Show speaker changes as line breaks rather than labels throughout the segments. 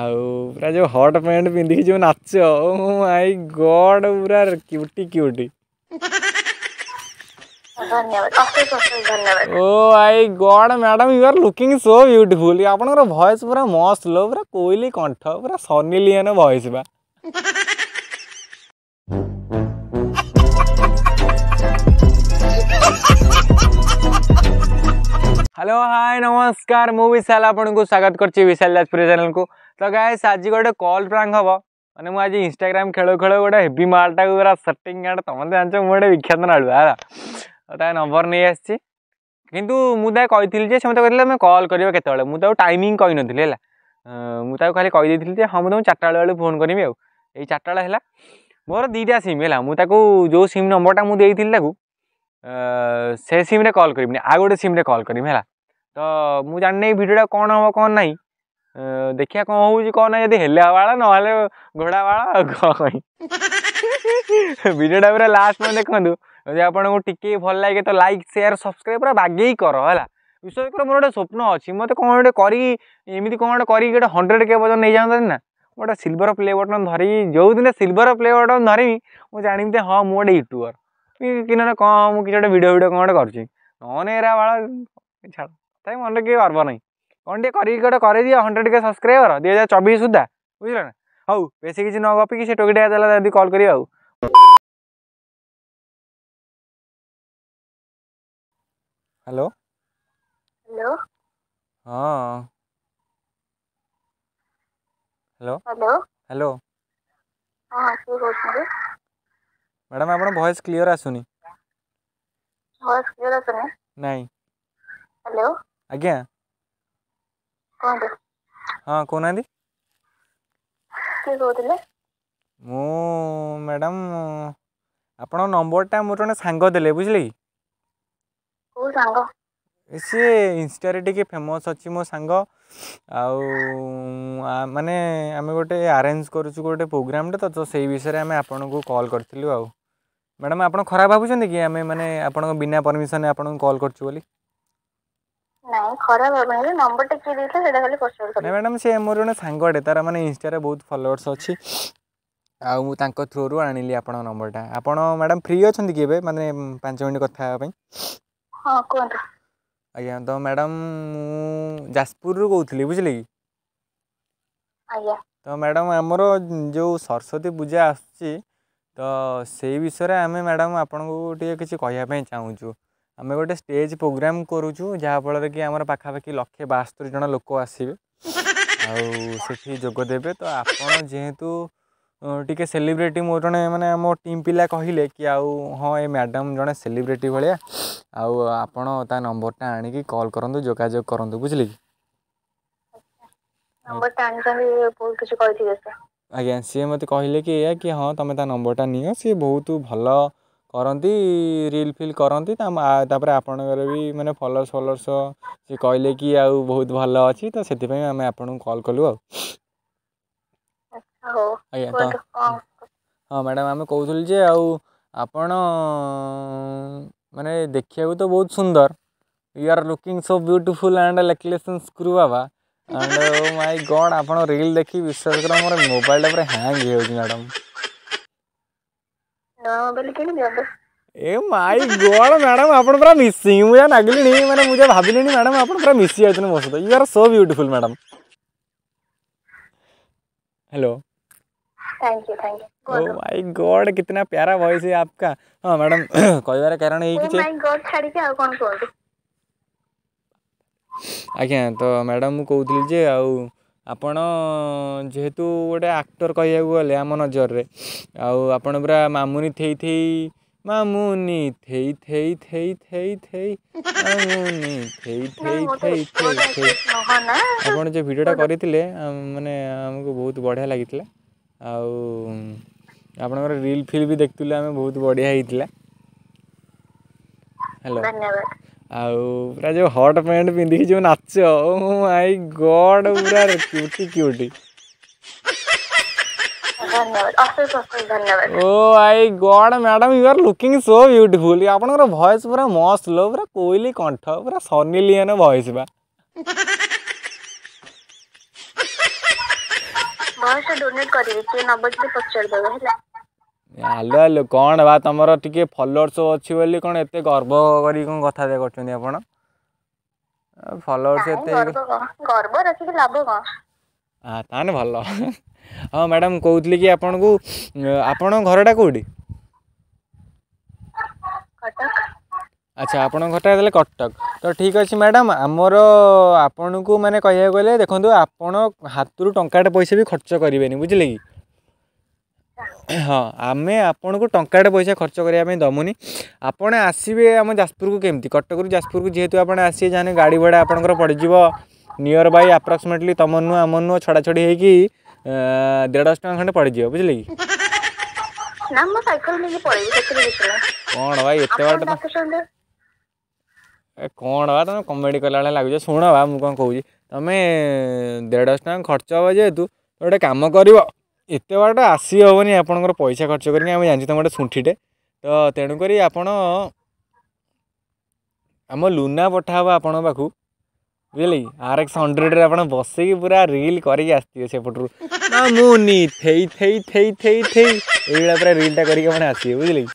ଆଉ ପୁରା ଯେଉଁ ହଟ୍ ପ୍ୟାଣ୍ଟ ପିନ୍ଧିକି ଯେଉଁ ନାଚ ଓ ମାଇ ଗଡ଼ ପୁରା cutie cutie oh my god madam you are looking so beautiful ଆପଣଙ୍କର ଭଏସ୍ ପୁରା ମସ୍ତ ଲୋ ପୁରା କୋଇଲି କଣ୍ଠ ପୁରା ସନି ଲିଏନ୍ ଭଏସ୍ ବା হ্যালো হাই নমস্কার মু বিশাল আপনার স্বাগত করছি বিশাল যাজপুরী চ্যানেলকু তো গাইস আজ গোটে কল প্রাঙ্ক হব মানে মু আজ ইনস্টাগ্রাম খেল খেল গোটে হেভি মালটা পুরা সটিং গাঁট তোমাদের জানিছ মু গোটে বিখ্যাত নাড়ুয়া হ্যাঁ তা নম্বর নিয়ে আসছি কিন্তু মু তা কইলি যে সে মতো কে আমি কল করবে কেতবে মু তাকে টাইমিং কই নথিলি হ্যাঁ মু তাকে খালি কইদেইলি যে হ্যাঁ মু তোমাকে চারটা বেলা ফোন করবি আউ এই চারটা বেলা হল মোর দুইটা সিম হ্যাঁ মু তাকে যে সিম নম্বরটা মু দেইলি তাকে ସେ ସିମ୍ରେ କଲ୍ କରିବିନି ଆଉ ଗୋଟେ ସିମ୍ରେ କଲ୍ କରିବି ହେଲା ତ ମୁଁ ଜାଣିନି ଏଇ ଭିଡ଼ିଓଟା କ'ଣ ହେବ କ'ଣ ନାହିଁ ଦେଖିବା କ'ଣ ହେଉଛି କ'ଣ ନାହିଁ ଯଦି ହେଲେ ବାଳ ନହେଲେ ଘୋଡ଼ା ବାଳ ଆଉ କ'ଣ ପାଇଁ ଭିଡ଼ିଓଟା ପୁରା ଲାଷ୍ଟ ପର୍ଯ୍ୟନ୍ତ ଦେଖନ୍ତୁ ଯଦି ଆପଣଙ୍କୁ ଟିକେ ଭଲ ଲାଗେ ତ ଲାଇକ୍ ସେୟାର ସବସ୍କ୍ରାଇବ୍ ପୁରା ବାଗେଇ କର ହେଲା ବିଶ୍ୱାସ କର ମୋର ଗୋଟେ ସ୍ୱପ୍ନ ଅଛି ମୋତେ କ'ଣ ଗୋଟେ କରିକି ଏମିତି କ'ଣ ଗୋଟେ କରିକି ଗୋଟେ ହଣ୍ଡ୍ରେଡ଼ କେ ପର୍ଯ୍ୟନ୍ତ ନେଇଯାଆନ୍ତାନି ନା ମୁଁ ଗୋଟେ ସିଲ୍ଭର ପ୍ଲେ ବଟନ୍ ଧରିକି ଯେଉଁଦିନ ସିଲ୍ଭର ପ୍ଲେ ବଟନ୍ ଧରିବି ମୁଁ ଜାଣିବି ଯେ ହଁ ମୁଁ ଗୋଟେ ୟୁଟ୍ୟୁବର୍ कि ना कौन मुझे गोटे भिड भिड कौन गोटे करा मन किए गर्व ना कौन टे कर दि हंड्रेड के सब्सक्राइबर दुई हजार चबीस सुधा बुझे ना हाउ बेस किसी न गपी से टोकीटा दे
कल
कर हेलो
हेलो
हेलो
हाँ क्यों रोज़
ମ୍ୟାଡ଼ାମ୍ ଆପଣ ଭଏସ୍ କ୍ଲିଅର୍ ଆସୁନି
ଭଏସ୍ କ୍ଲିଅର୍ ଆସୁନି
ନାଇଁ
ହ୍ୟାଲୋ
ଆଜ୍ଞା
କୁହନ୍ତୁ
ହଁ କହୁନାହାନ୍ତି
କିଏ କହୁଥିଲେ
ମୁଁ ମ୍ୟାଡ଼ାମ୍ ଆପଣଙ୍କ ନମ୍ବରଟା ମୋର ଜଣେ ସାଙ୍ଗ ଦେଲେ ବୁଝିଲେ କି
କେଉଁ ସାଙ୍ଗ
ସିଏ ଇନଷ୍ଟାରେ ଟିକେ ଫେମସ୍ ଅଛି ମୋ ସାଙ୍ଗ ଆଉ ମାନେ ଆମେ ଗୋଟେ ଆରେଞ୍ଜ କରୁଛୁ ଗୋଟେ ପ୍ରୋଗ୍ରାମ୍ଟେ ତ ସେଇ ବିଷୟରେ ଆମେ ଆପଣଙ୍କୁ କଲ୍ କରିଥିଲୁ ଆଉ ମ୍ୟାଡ଼ାମ୍ ଆପଣ ଖରାପ ଭାବୁଛନ୍ତି କି ଆମେ ମାନେ ଆପଣଙ୍କ ବିନା ପରମିସନ୍ରେ ଆପଣଙ୍କୁ କଲ୍ କରୁଛୁ ବୋଲି
ନାଇଁ ଖରାପ ଭାବୁନି ନମ୍ବରଟା କିଏ ଦେଇଥିଲା ସେଇଟା ଖାଲି
ପଚାରୁ
ନାଇଁ
ମ୍ୟାଡ଼ାମ୍ ସେ ମୋର ଜଣେ ସାଙ୍ଗଟେ ତାର ମାନେ ଇନଷ୍ଟାରେ ବହୁତ ଫଲୋଅର୍ସ ଅଛି ଆଉ ମୁଁ ତାଙ୍କ ଥ୍ରୋରୁ ଆଣିଲି ଆପଣଙ୍କ ନମ୍ବରଟା ଆପଣ ମ୍ୟାଡ଼ାମ୍ ଫ୍ରି ଅଛନ୍ତି କି ଏବେ ମାନେ ପାଞ୍ଚ ମିନିଟ୍ କଥା ହେବା ପାଇଁ
ହଁ କୁହନ୍ତୁ
ଆଜ୍ଞା ତ ମ୍ୟାଡ଼ାମ୍ ମୁଁ ଯାଜପୁରରୁ କହୁଥିଲି ବୁଝିଲେ କି
ଆଜ୍ଞା
ତ ମ୍ୟାଡ଼ାମ୍ ଆମର ଯେଉଁ ସରସ୍ୱତୀ ପୂଜା ଆସୁଛି ତ ସେଇ ବିଷୟରେ ଆମେ ମ୍ୟାଡ଼ାମ୍ ଆପଣଙ୍କୁ ଟିକେ କିଛି କହିବା ପାଇଁ ଚାହୁଁଛୁ ଆମେ ଗୋଟେ ଷ୍ଟେଜ୍ ପ୍ରୋଗ୍ରାମ୍ କରୁଛୁ ଯାହାଫଳରେ କି ଆମର ପାଖାପାଖି ଲକ୍ଷେ ବାସ୍ତରି ଜଣ ଲୋକ ଆସିବେ ଆଉ ସେଠି ଯୋଗ ଦେବେ ତ ଆପଣ ଯେହେତୁ ଟିକେ ସେଲିବ୍ରିଟି ମୋ ଜଣେ ମାନେ ଆମ ଟିମ୍ ପିଲା କହିଲେ କି ଆଉ ହଁ ଏ ମ୍ୟାଡ଼ାମ୍ ଜଣେ ସେଲିବ୍ରିଟି ଭଳିଆ ଆଉ ଆପଣ ତା ନମ୍ବରଟା ଆଣିକି କଲ୍ କରନ୍ତୁ ଯୋଗାଯୋଗ କରନ୍ତୁ ବୁଝିଲେ କି
ନମ୍ବରଟା ଆଣିଛନ୍ତି ବହୁତ କିଛି କହିଥିବେ ସାର୍
ଆଜ୍ଞା ସିଏ ମୋତେ କହିଲେ କି ଏଇଆ କି ହଁ ତୁମେ ତା ନମ୍ବରଟା ନିଅ ସିଏ ବହୁତ ଭଲ କରନ୍ତି ରିଲ୍ ଫିଲ୍ କରନ୍ତି ତା'ପରେ ଆପଣଙ୍କର ବି ମାନେ ଫଲୋଅର୍ସ ଫଲୋଅର୍ସ ସିଏ କହିଲେ କି ଆଉ ବହୁତ ଭଲ ଅଛି ତ ସେଥିପାଇଁ ଆମେ ଆପଣଙ୍କୁ କଲ୍ କଲୁ ଆଉ ଆଜ୍ଞା ତ ହଁ ମ୍ୟାଡ଼ାମ୍ ଆମେ କହୁଥିଲୁ ଯେ ଆଉ ଆପଣ ମାନେ ଦେଖିବାକୁ ତ ବହୁତ ସୁନ୍ଦର you are looking so beautiful and ଲେକ୍ଲେସନ୍ ସ୍କ୍ରୁ ବାବା ଆଣ୍ଡ ମାଇ ଗଡ଼୍ ଆପଣ ରିଲ୍ ଦେଖି ବିଶ୍ୱାସ କର ମୋର ମୋବାଇଲଟା ପୁରା ହ୍ୟାଙ୍ଗ୍ ହେଇଯାଉଛି ମ୍ୟାଡ଼ମ୍ ଏ ମାଇ ଗଡ଼୍ ମ୍ୟାଡ଼ମ୍ ଆପଣ ପୁରା ମିଶି ମୁଁ ଯାହା ନାଗିଲିଣି ମାନେ ମୁଁ ଯାହା ଭାବିଲିଣି ମ୍ୟାଡ଼ମ୍ ଆପଣ ପୁରା ମିଶି ଯାଉଛନ୍ତି ମୋ ସହିତ you are so beautiful madam hello oh my god कितना प्यारा वॉइस है आपका हाँ मैडम
कहबार कारण यही
ଆଜ୍ଞା ତ ମ୍ୟାଡ଼ାମ୍ ମୁଁ କହୁଥିଲି ଯେ ଆଉ ଆପଣ ଯେହେତୁ ଗୋଟେ ଆକ୍ଟର୍ କହିବାକୁ ଗଲେ ଆମ ନଜରରେ ଆଉ ଆପଣ ପୁରା ମାମୁନି ଥେଇ ଥେଇ ମାମୁନି ଥେଇ ଥେଇ ଥେଇ ଥେଇ ଥେଇ ମାମୁନି ଥେଇ ଥେଇ ଥେଇ ଥେଇ ଥେଇ ଆପଣ ଯେଉଁ ଭିଡ଼ିଓଟା କରିଥିଲେ ମାନେ ଆମକୁ ବହୁତ ବଢ଼ିଆ ଲାଗିଥିଲା ଆଉ ଆପଣଙ୍କର ରିଲ୍ ଫିଲ୍ ବି ଦେଖୁଥିଲୁ ଆମେ ବହୁତ ବଢ଼ିଆ ହେଇଥିଲା ହ୍ୟାଲୋ ଆଉ ପୁରା ଯେଉଁ ହଟ୍ ପ୍ୟାଣ୍ଟ ପିନ୍ଧିକି ଯେଉଁ ନାଚ ମୁଁ ଆଇ ଗଡ଼ ପୁରା cutie cutie oh my god madam you are looking so beautiful ଆପଣଙ୍କର ଭଏସ୍ ପୁରା ମସ୍ତ ଲୋ ପୁରା କୋଇଲି କଣ୍ଠ ପୁରା ସନି ଲିଅନ ଭଏସ୍ ବା
ଭଏସ୍ ଡୋନେଟ୍ କରିବି କିଏ ନବ ଯଦି ପଚାରିଦେବେ ହେଲା
ହ୍ୟାଲୋ ହ୍ୟାଲୋ କ'ଣ ବା ତୁମର ଟିକେ ଫଲୋଅର୍ସ ଅଛି ବୋଲି କ'ଣ ଏତେ ଗର୍ବ କରି କ'ଣ କଥା କରୁଛନ୍ତି ଆପଣ ଫଲୋଅର୍ସ ଏତେ
ଗର୍ବ ରଖିକି ଲାଭ କ'ଣ
ତାହେଲେ ଭଲ ହଁ ମ୍ୟାଡ଼ାମ୍ କହୁଥିଲି କି ଆପଣଙ୍କୁ ଆପଣଙ୍କ ଘରଟା କେଉଁଠି ଆଚ୍ଛା ଆପଣଙ୍କ ଘରଟା ତାହେଲେ କଟକ ତ ଠିକ୍ ଅଛି ମ୍ୟାଡ଼ାମ୍ ଆମର ଆପଣଙ୍କୁ ମାନେ କହିବାକୁ ଗଲେ ଦେଖନ୍ତୁ ଆପଣ ହାତରୁ ଟଙ୍କାଟେ ପଇସା ବି ଖର୍ଚ୍ଚ କରିବେନି ବୁଝିଲେ କି ହଁ ଆମେ ଆପଣଙ୍କୁ ଟଙ୍କାଟେ ପଇସା ଖର୍ଚ୍ଚ କରିବା ପାଇଁ ଦେବୁନି ଆପଣ ଆସିବେ ଆମ ଯାଜପୁରକୁ କେମିତି କଟକରୁ ଯାଜପୁରକୁ ଯେହେତୁ ଆପଣ ଆସିବେ ଯାହାନେ ଗାଡ଼ି ଭଡ଼ା ଆପଣଙ୍କର ପଡ଼ିଯିବ ନିୟର୍ ବାଇ ଆପ୍ରୋକ୍ସିମେଟଲି ତମ ନୁହଁ ଆମ ନୁହଁ ଛଡ଼ାଛଡ଼ି ହେଇକି ଦେଢ଼ଶହ ଟଙ୍କା ଖଣ୍ଡେ ପଡ଼ିଯିବ ବୁଝିଲେ କି କ'ଣ ଭାଇ ଏତେ ବାଟ କ'ଣ ବା ତମେ କମେଡ଼ି କଲା ଭଳିଆ ଲାଗୁଛ ଶୁଣ ବା ମୁଁ କ'ଣ କହୁଛି ତମେ ଦେଢ଼ଶହ ଟଙ୍କା ଖର୍ଚ୍ଚ ହେବ ଯେହେତୁ ଗୋଟେ କାମ କରିବ ଏତେ ବାଟ ଆସି ହେବନି ଆପଣଙ୍କର ପଇସା ଖର୍ଚ୍ଚ କରିକି ଆମେ ଜାଣିଛୁ ତମେ ଗୋଟେ ଶୁଣ୍ଠିଟେ ତ ତେଣୁକରି ଆପଣ ଆମ ଲୁନା ପଠା ହେବ ଆପଣଙ୍କ ପାଖକୁ ବୁଝିଲେ କି ଆର୍ ଏକ୍ସ ହଣ୍ଡ୍ରେଡ଼ରେ ଆପଣ ବସେଇକି ପୁରା ରିଲ୍ କରିକି ଆସିଥିବେ ସେପଟରୁ ହଁ ମୁଁ ନି ଥେଇ ଥେଇ ଥେଇ ଥେଇ ଥେଇ ଏଇଭଳିଆ ପୁରା ରିଲ୍ଟା କରିକି ଆପଣ ଆସିବେ ବୁଝିଲେ କି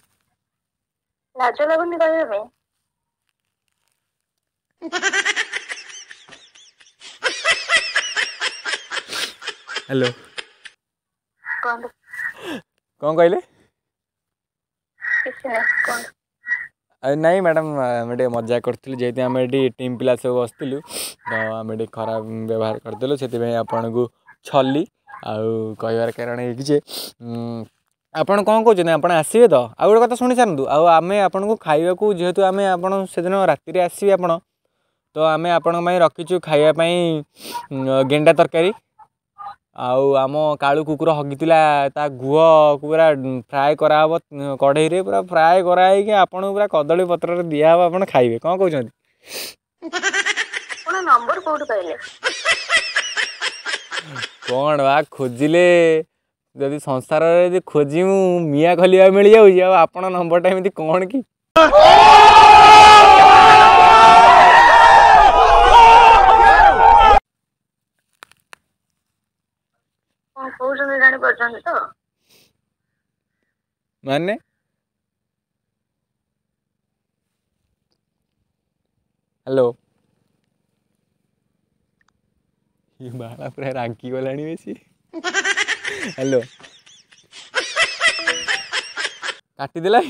ହ୍ୟାଲୋ
କୁହନ୍ତୁ
କ'ଣ କହିଲେ ନାଇଁ ମ୍ୟାଡ଼ାମ୍ ଆମେ ଟିକେ ମଜା କରିଥିଲୁ ଯେହେତୁ ଆମେ ଏଠି ଟିମ୍ ପିଲା ସବୁ ବସିଥିଲୁ ତ ଆମେ ଟିକେ ଖରାପ ବ୍ୟବହାର କରିଦେଲୁ ସେଥିପାଇଁ ଆପଣଙ୍କୁ ଛଲି ଆଉ କହିବାର କାରଣ ହେଇକି ଯେ ଆପଣ କ'ଣ କହୁଛନ୍ତି ଆପଣ ଆସିବେ ତ ଆଉ ଗୋଟେ କଥା ଶୁଣି ସାରନ୍ତୁ ଆଉ ଆମେ ଆପଣଙ୍କୁ ଖାଇବାକୁ ଯେହେତୁ ଆମେ ଆପଣ ସେଦିନ ରାତିରେ ଆସିବେ ଆପଣ ତ ଆମେ ଆପଣଙ୍କ ପାଇଁ ରଖିଛୁ ଖାଇବା ପାଇଁ ଗେଣ୍ଡା ତରକାରୀ ଆଉ ଆମ କାଳୁ କୁକୁର ହଗିଥିଲା ତା ଗୁହକୁ ପୁରା ଫ୍ରାଏ କରାହେବ କଢ଼େଇରେ ପୁରା ଫ୍ରାଏ କରା ହେଇକି ଆପଣଙ୍କୁ ପୁରା କଦଳୀ ପତ୍ରରେ ଦିଆହେବ ଆପଣ ଖାଇବେ କ'ଣ କହୁଛନ୍ତି କ'ଣ ବା ଖୋଜିଲେ ଯଦି ସଂସାରରେ ଯଦି ଖୋଜିମୁ ମିଆଁ ଖୋଲିବା ମିଳିଯାଉଛି ଆଉ ଆପଣ ନମ୍ବରଟା ଏମିତି କ'ଣ କି
ଜାଣିପାରୁଛନ୍ତି ତ
ମାନେ ହ୍ୟାଲୋ ବାଳା ପୁରା ରାଗିଗଲାଣି ବେଶୀ ହ୍ୟାଲୋ କାଟିଦେଲା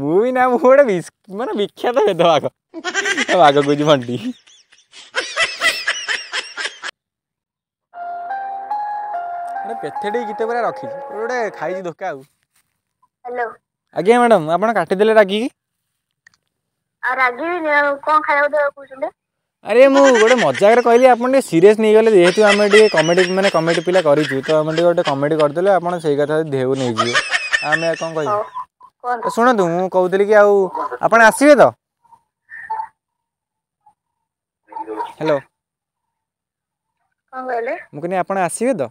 ମୁଁ ବି ନା ମୁଁ ଗୋଟେ ମାନେ ବିଖ୍ୟାତ ଭେଦ ବାଘ ବାଘ କହୁଛି ଭଣ୍ଡି ଗୋଟେ ପେଥେଡ଼ି ଗୀତ ପୁରା ରଖିଛି ଗୋଟେ ଖାଇଛି ଧୋକା ଆଉ
ହ୍ୟାଲୋ
ଆଜ୍ଞା ମ୍ୟାଡ଼ାମ୍ ଆପଣ କାଟିଦେଲେ ରାଗିକି ଆରେ ମୁଁ ଗୋଟେ ମଜାକରେ କହିଲି ଆପଣ ଟିକେ ସିରିୟସ୍ ନେଇଗଲେ ଯେହେତୁ ଆମେ ଟିକେ କମେଡ଼ି ମାନେ କମେଡ଼ି ପିଲା କରିଛୁ ତ ଆମେ ଟିକେ ଗୋଟେ କମେଡ଼ି କରିଦେଲେ ଆପଣ ସେଇ କଥା ଦେହକୁ ନେଇଯିବେ ଆମେ ଆଉ କ'ଣ କହିବୁ ଶୁଣନ୍ତୁ ମୁଁ କହୁଥିଲି କି ଆଉ ଆପଣ ଆସିବେ ତ ହ୍ୟାଲୋ ମୁଁ କହିଲି ଆପଣ ଆସିବେ ତ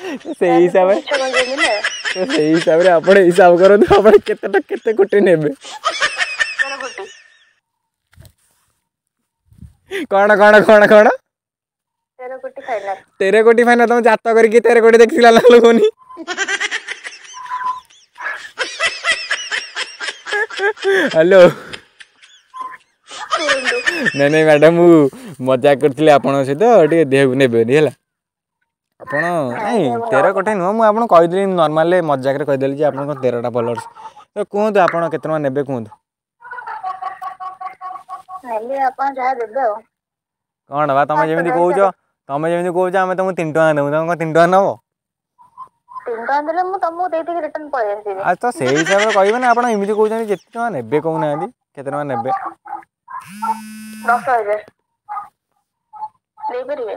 ସେଇ ହିସାବରେ ସେଇ ହିସାବରେ ଆପଣ ହିସାବ କରନ୍ତୁ ଆପଣ କେତେଟା କେତେ କୋଟି ନେବେ କ'ଣ କ'ଣ କ'ଣ କ'ଣ
ତେର କୋଟି ଫାଇନାଲ
ତମେ ଜାତ କରିକି ତେର କୋଟି ଦେଖିଥିଲା ନା ଲୋକନି ହ୍ୟାଲୋ ନାଇଁ ନାଇଁ ମ୍ୟାଡ଼ାମ୍ ମୁଁ ମଜାକ କରିଥିଲି ଆପଣଙ୍କ ସହିତ ଟିକେ ଦେହକୁ ନେବେନି ହେଲା ଆପଣ ନାଇଁ ତେର କୋଟି ନୁହଁ ମୁଁ ଆପଣ କହିଦେଲି ନର୍ମାଲି ମଜାକରେ କହିଦେଲି ଯେ ଆପଣଙ୍କ ତେରଟା ଫଲୋଅର୍ସ ତ କୁହନ୍ତୁ ଆପଣ କେତେ ଟଙ୍କା ନେବେ କୁହନ୍ତୁ କ'ଣ ବା ତମେ ଯେମିତି କହୁଛ ତମେ ଯେମିତି କହୁଛ ଆମେ ତମକୁ ତିନି ଟଙ୍କା ନେବୁ ତମେ କ'ଣ ତିନି ଟଙ୍କା ନେବ ଆଉ ତ ସେଇ ହିସାବରେ କହିବେ ନା ଆପଣ ଏମିତି କହୁଛନ୍ତି ଯେତେ ଟଙ୍କା ନେବେ କହୁନାହାନ୍ତି କେତେ ଟଙ୍କା ନେବେ
ଦଶ ହଜାର ଦେଇପାରିବେ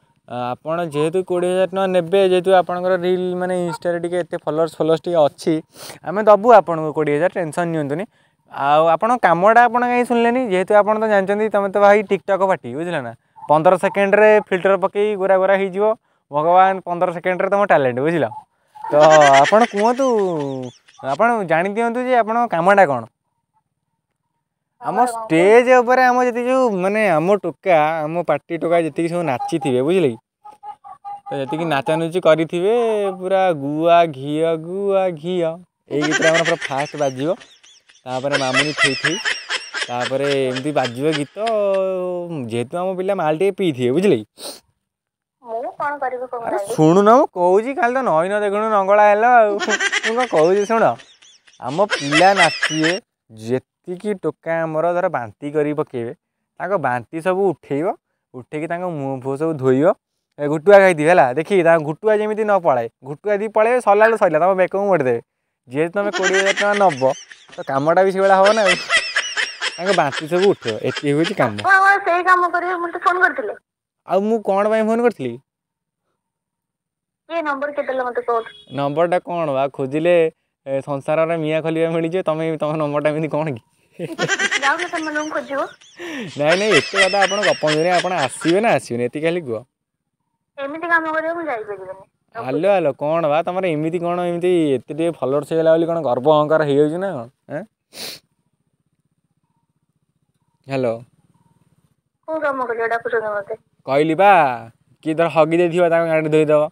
ଆପଣ ଯେହେତୁ କୋଡ଼ିଏ ହଜାର ଟଙ୍କା ନେବେ ଯେହେତୁ ଆପଣଙ୍କର ରିଲ୍ ମାନେ ଇନଷ୍ଟାରେ ଟିକେ ଏତେ ଫଲୋଅର୍ସ ଫଲୋଅର୍ସ ଟିକେ ଅଛି ଆମେ ଦେବୁ ଆପଣଙ୍କୁ କୋଡ଼ିଏ ହଜାର ଟେନସନ୍ ନିଅନ୍ତୁନି ଆଉ ଆପଣ କାମଟା ଆପଣ କାହିଁ ଶୁଣିଲେନି ଯେହେତୁ ଆପଣ ତ ଜାଣିଛନ୍ତି ତୁମେ ତ ଭାଇ ଟିକ୍ଟକ୍ ପାର୍ଟି ବୁଝିଲେ ନା ପନ୍ଦର ସେକେଣ୍ଡରେ ଫିଲ୍ଟର ପକାଇ ଗୋରା ଗୋରା ହେଇଯିବ ଭଗବାନ ପନ୍ଦର ସେକେଣ୍ଡରେ ତୁମ ଟ୍ୟାଲେଣ୍ଟ ବୁଝିଲ ତ ଆପଣ କୁହନ୍ତୁ ଆପଣ ଜାଣିଦିଅନ୍ତୁ ଯେ ଆପଣଙ୍କ କାମଟା କ'ଣ ଆମ ଷ୍ଟେଜ୍ ଉପରେ ଆମ ଯେତିକି ଯେଉଁ ମାନେ ଆମ ଟୋକା ଆମ ପାର୍ଟି ଟୋକା ଯେତିକି ସବୁ ନାଚିଥିବେ ବୁଝିଲେ କି ତ ଯେତିକି ନାଚାନୁଚି କରିଥିବେ ପୁରା ଗୁଆ ଘିଅ ଗୁଆ ଘିଅ ଏଇ ଗୀତଟା ଆମର ପୁରା ଫାଷ୍ଟ ବାଜିବ ତାପରେ ମାମୁନି ଥୋଇ ଥୋଇ ତାପରେ ଏମିତି ବାଜିବ ଗୀତ ଯେହେତୁ ଆମ ପିଲା ମାଲ ଟିକେ ପିଇଥିବେ ବୁଝିଲେ କି ଆରେ ଶୁଣୁନ ମୁଁ କହୁଛି ଖାଲି ତ ନଈନ ଦେଖୁଣୁ ନଙ୍ଗଳା ହେଲା ଆଉ ମୁଁ କ'ଣ କହୁଛି ଶୁଣ ଆମ ପିଲା ନାଚିବେ जी टोका आमर धर बांति कर पकेबे बांति सब उठे उठे मुँह फुह सब धोब घुटुआ खाई है देखिए घुटुआ जमी न पलाए घुटुआ दी पलाए सरला सरला तुम बेक मोड़देवे जीत
तुम कोड़े हजार टाँग नब तो कमटा भी
सीभा हाँ ना बांती सब उठे
ये हूँ कम आँ फोन कर
नंबर टा कौन बा खोजिले ସଂସାରରେ ମିଆଁ ଖଲିବା ମିଳିଯିବ ତମେ ତମ ନମ୍ବରଟା ଏମିତି କ'ଣ କି ନାଇଁ ନାଇଁ ଏତେ କଥା ଆପଣ ଗପନ୍ତୁନି ଆପଣ ଆସିବେ ନା ଆସିବେନି ଏତିକି ଖାଲି କୁହ ହ୍ୟାଲୋ ହ୍ୟାଲୋ କ'ଣ ବା ତମର ଏମିତି କ'ଣ ଏମିତି ଏତେ ଟିକେ ଫଲୋଅର୍ସ ହେଇଗଲା ବୋଲି କ'ଣ ଗର୍ବ ଅହଙ୍କାର ହେଇଯାଉଛି ନା କ'ଣ ହ୍ୟାଲୋ କହିଲି ବା କିଏ ଧର ହଗି ଦେଇଥିବ ତାଙ୍କ ଗାଡ଼ି ଧୋଇଦେବ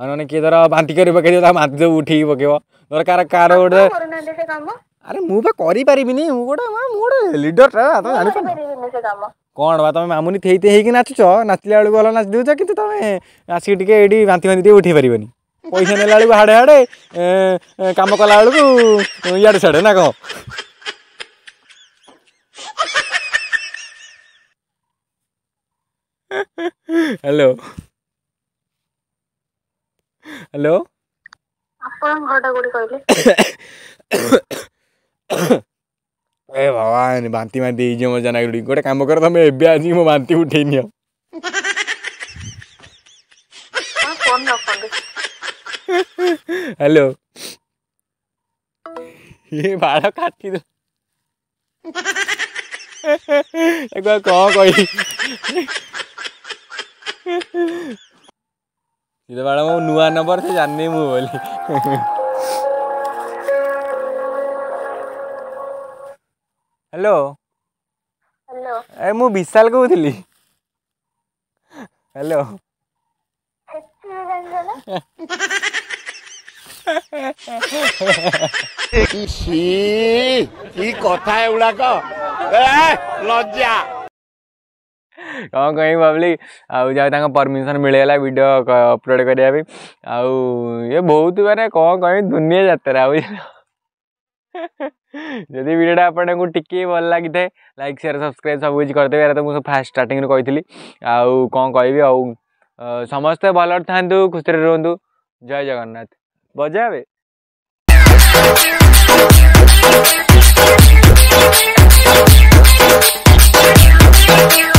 ନହେଲେ କିଏ ଧର ବାନ୍ତି କରି ପକେଇଥିବ ତାକୁ ବାନ୍ତି ଦେବୁ ଉଠିକି ପକେଇବ ଧର କାହାର କାହାର ଗୋଟେ ଆରେ ମୁଁ ବା କରିପାରିବିନି ମୁଁ ଗୋଟେ ମୁଁ ଗୋଟେ ଲିଡରଟା ତମେ ଜାଣିପାରୁନ କ'ଣ ବା ତମେ ମାମୁନି ଥେଇ ଥେଇ ହେଇକି ନାଚୁଛ ନାଚିଲା ବେଳକୁ ଭଲ ନାଚି ଦେଉଛ କିନ୍ତୁ ତମେ ଆସିକି ଟିକେ ଏଇଠି ବାନ୍ତି ବାନ୍ତି ଟିକେ ଉଠେଇ ପାରିବନି ପଇସା ନେଲା ବେଳକୁ ହାଡ଼େ ହାଡ଼େ କାମ କଲା ବେଳକୁ ଇଆଡ଼େ ସିଆଡ଼େ ନା କ'ଣ ହ୍ୟାଲୋ ହ୍ୟାଲୋ
ଆପଣଙ୍କ ଘରଟା କୋଉଠି କହିଲେ
ଏ ଭଗବାନ ବାନ୍ତି ବାନ୍ତି ହେଇଯିବ ମୋ ଜାନାଗୁଡ଼ି ଗୋଟେ କାମ କର ତମେ ଏବେ ଆସିକି ମୋ ବାନ୍ତି ଉଠେଇ ନିଅ ହ୍ୟାଲୋ ଏ ବାଳ କାଟିଦ ତାକୁ ଆଉ କ'ଣ କହିବି ଯେତେବେଳେ ମୋ ନୂଆ ନମ୍ବର ସେ ଜାଣିନି ମୁଁ ବୋଲି ହ୍ୟାଲୋ ଏ ମୁଁ ବିଶାଲ କହୁଥିଲି ହ୍ୟାଲୋ କି କଥା ଏଗୁଡ଼ାକ ଲଜ୍ଜା कौन कहीं भाली आगे परमिशन मिल मिलेगा भिड अपलोड करने ये बहुत मैंने कौन कहीं दुनिया जतरा जदि भिडा आपण टी भल लगी था लाइक सेयार सब्सक्राइब सब कुछ करदे यार तो मुझे फास्ट स्टार्ट कही कौन कह समस्ते भल था खुशी रुंतु जय जगन्नाथ बजा Thank